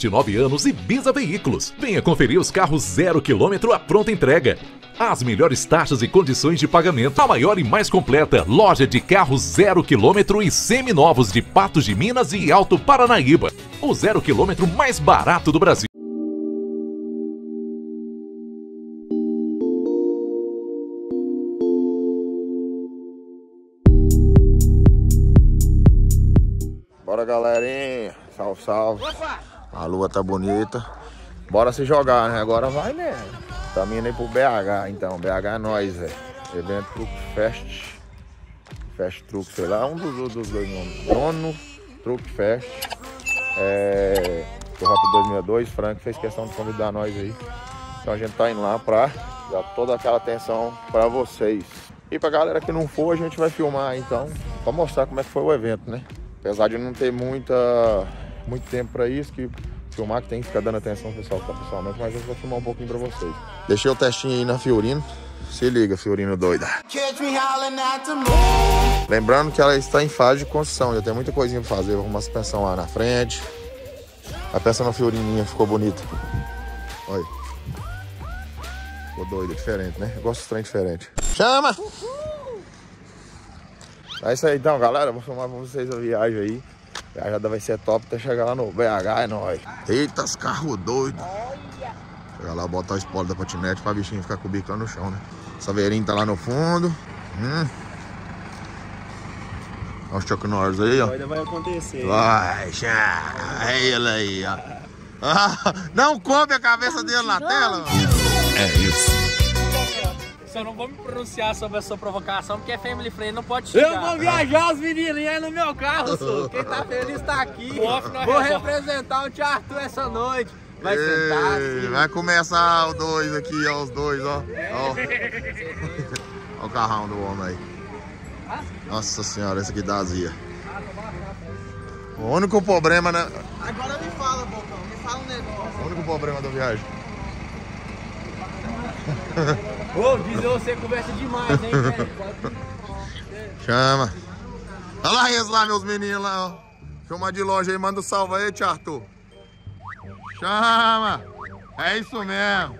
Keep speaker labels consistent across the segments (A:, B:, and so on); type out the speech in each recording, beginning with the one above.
A: 29 anos e Bisa Veículos. Venha conferir os carros zero quilômetro à pronta entrega. As melhores taxas e condições de pagamento. A maior e mais completa loja de carros zero quilômetro e seminovos de Patos de Minas e Alto Paranaíba. O zero quilômetro mais barato do Brasil.
B: Bora galerinha, salve, salve. A lua tá bonita. Bora se jogar, né? Agora vai mesmo. Tamo indo aí pro BH, então. BH é nós, velho. Evento Truque Fest. Fest Truque, sei lá, um dos, dos dois nomes. Dono Truque Fest. É. Do Rota 2002, Frank fez questão de convidar nós aí. Então a gente tá indo lá pra dar toda aquela atenção pra vocês. E pra galera que não for, a gente vai filmar então, pra mostrar como é que foi o evento, né? Apesar de não ter muita, muito tempo pra isso, que filmar que tem que ficar dando atenção pessoal tá pessoalmente, mas eu vou filmar um pouquinho pra vocês. Deixei o testinho aí na Fiorino. Se liga, Fiorino doida. Lembrando que ela está em fase de construção, já tem muita coisinha pra fazer. Vou arrumar a suspensão lá na frente. A peça na Fiorininha ficou bonita. Olha. Ficou doida, diferente, né? Eu gosto de trem diferente. Chama! É isso aí então, galera. Vou filmar pra vocês a viagem aí. A viajada vai ser top até chegar lá no BH, é nóis. Eita, os carros doidos. Chegar lá, botar o spoiler da patinete pra bichinho ficar com o bico lá no chão, né? Saveirinho tá lá no fundo. Hum. Olha os Chuck Norris aí, ó.
C: Ainda vai acontecer.
B: Vai, já. É ele aí, ó. Ah, não come a cabeça dele na tela, mano.
D: Só não vou me pronunciar sobre a sua provocação, porque é family friend, não pode xingar.
C: Eu vou viajar os menininhos no meu carro, sou. Quem tá feliz tá aqui. Vou representar o Tia Arthur essa noite. Vai
B: Ei,
C: sentar assim.
B: Vai começar os dois aqui, ó, os dois, ó. Ó, Ó o carrão do homem aí. Nossa senhora, esse aqui dá azia. O único problema, né?
C: Agora me fala, Bocão, me fala um negócio.
B: O único problema da viagem.
C: Ô, diz você conversa demais, hein, velho?
B: Chama. Olha lá eles lá, meus meninos lá, ó. Filma de longe aí, manda um salve aí, tia Arthur. Chama. É isso mesmo.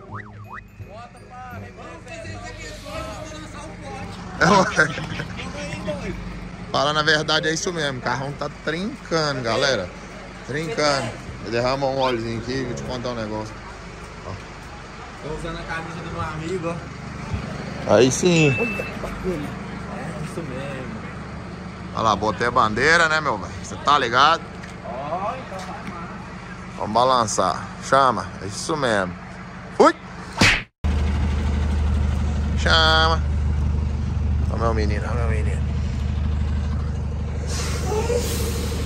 B: É, Fala na verdade, é isso mesmo. O carrão tá trincando, galera. Trincando. Derrama um óleozinho aqui, vou te contar um negócio.
C: Tô usando a camisa do meu amigo, ó.
B: Aí sim.
C: É isso mesmo.
B: Olha lá, botei a bandeira, né, meu velho? Você tá ligado?
C: Ó, então
B: Vamos balançar. Chama. É isso mesmo. Fui. Chama. Ó meu menino, ó meu menino.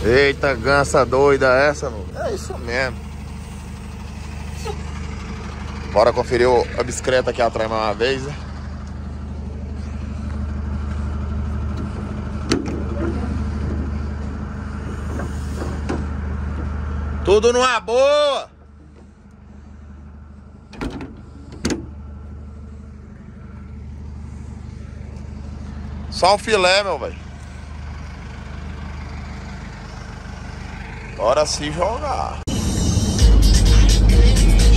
B: Eita, gança doida essa, mano. É isso mesmo. Bora conferir a bicicleta aqui atrás mais uma vez, né? Tudo numa boa! Só o filé, meu velho. Bora se jogar.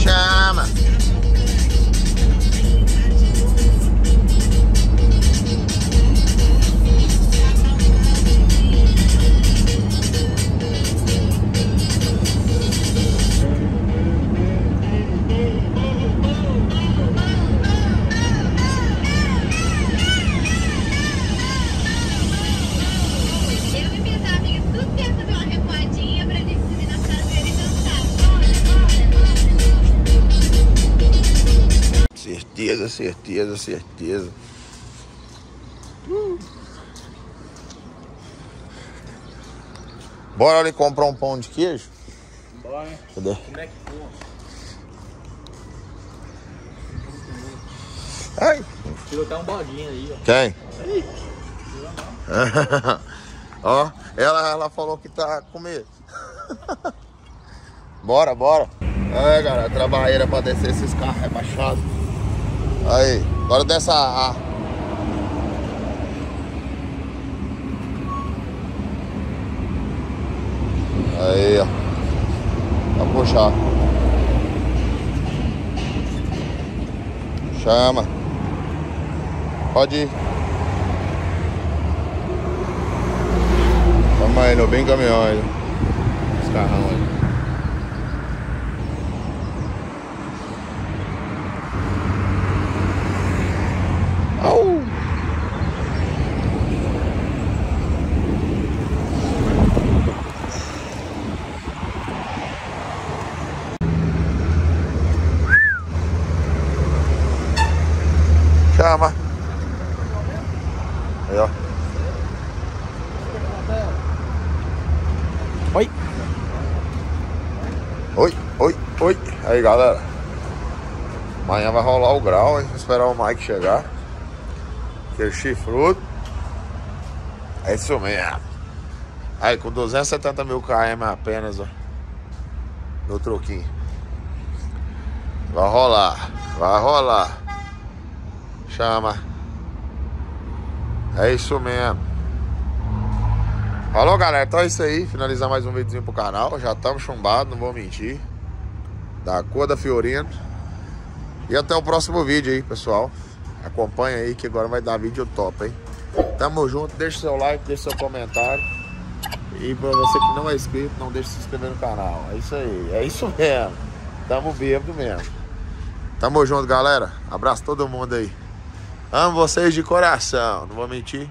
B: Chama! Certeza, certeza, certeza. Bora ali comprar um pão de queijo?
C: Bora.
B: Cadê?
C: Como é que for?
B: Ai,
C: Tirou até um baldinho aí, ó.
B: quem? Ó, ela, ela falou que tá com medo. bora, bora. É, galera, trabalheira pra descer esses carros rebaixados. Aí, agora dessa A. Aí, ó. Tá puxar. Chama. Pode ir. Tamo aí no bem caminhão aí. Os carrão aí. Chama. Aí, ó.
C: Oi.
B: Oi, oi, oi. Aí, galera. Amanhã vai rolar o grau, hein? Vou esperar o Mike chegar. Aquele chifrudo. É isso mesmo. Aí, com 270 mil km apenas, ó. No troquinho. Vai rolar. Vai rolar. Chama. É isso mesmo. Falou, galera. Então é isso aí. Finalizar mais um videozinho pro canal. Já estamos chumbados, não vou mentir. Da cor da Fiorino. E até o próximo vídeo aí, pessoal. Acompanha aí que agora vai dar vídeo top, hein? Tamo junto. Deixa seu like, deixa seu comentário. E pra você que não é inscrito, não deixe de se inscrever no canal. É isso aí. É isso mesmo. Tamo bêbado mesmo. Tamo junto, galera. Abraço todo mundo aí. Amo vocês de coração, não vou mentir.